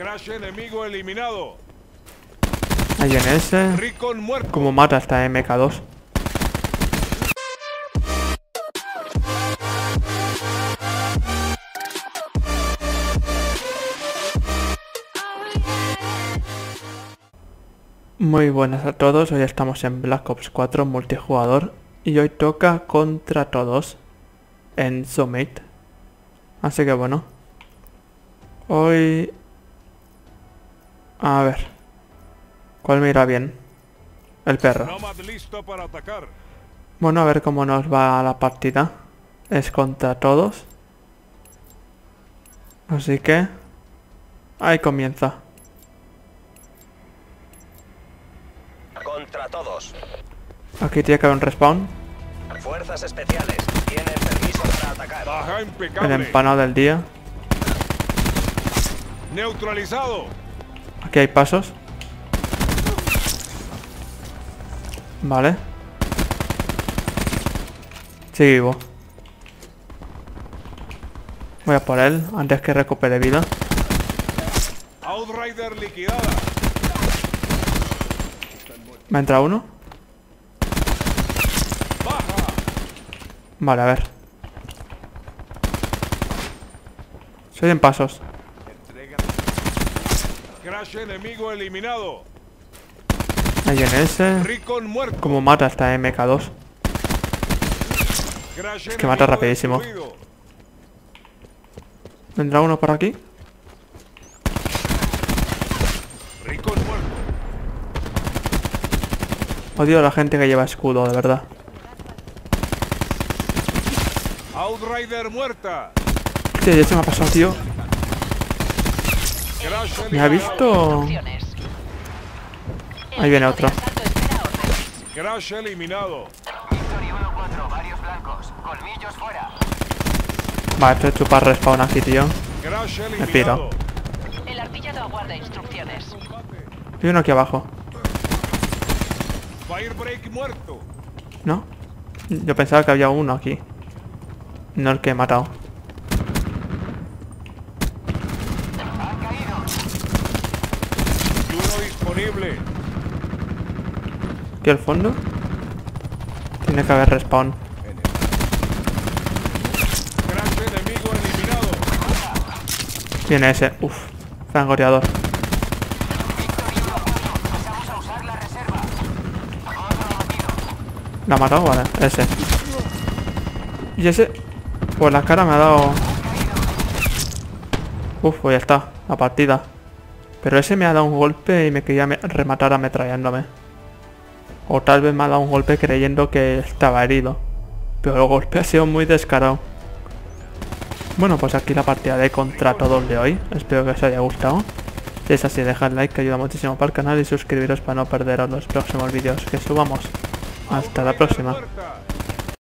Crash enemigo eliminado. Ahí viene ese. Recon muerto. Como mata esta MK2. Muy buenas a todos, hoy estamos en Black Ops 4 multijugador y hoy toca contra todos en Summit. Así que bueno, hoy... A ver, ¿cuál me irá bien? El perro. Bueno, a ver cómo nos va la partida. Es contra todos. Así que... Ahí comienza. Contra todos. Aquí tiene que haber un respawn. Fuerzas especiales. Tienen permiso para atacar. Baja El empanado del día. Neutralizado. Aquí hay pasos. Vale. Sigue vivo. Voy a por él antes que recupere vida. Outrider liquidada. ¿Me entra uno? Vale, a ver. Soy en pasos. Crash enemigo eliminado. Ahí viene ese. Recon muerto. Como mata esta MK2. Crash que mata rapidísimo. destruido. ¿Vendrá uno por aquí? Recon muerto. Odio a la gente que lleva escudo, de verdad. Outrider muerta. Tío, ya se me ha pasado, tío. ¿Me ha visto? Ahí viene otro. Crash eliminado. Victory 1-4, varios blancos. Colmillos fuera. Vale, estoy chupar respawn aquí, tío. Eliminado. piro. El artillado aguarda instrucciones. Hay uno aquí abajo. Firebreak muerto. ¿No? Yo pensaba que había uno aquí. No el que he matado. Y uno disponible. Aquí al fondo. Tiene que haber respawn. Crash enemigo eliminado. Viene ese. Uf. Frangoreador. ¿La ha matado? Vale. Ese. Y ese... Pues la cara me ha dado... Uf, pues ya está. La partida. Pero ese me ha dado un golpe y me quería rematar ametrallándome. O tal vez me ha dado un golpe creyendo que estaba herido. Pero el golpe ha sido muy descarado. Bueno, pues aquí la partida de contra todos de hoy. Espero que os haya gustado. Si es así, dejad like que ayuda muchísimo para el canal y suscribiros para no perderos los próximos vídeos que subamos. Hasta la próxima.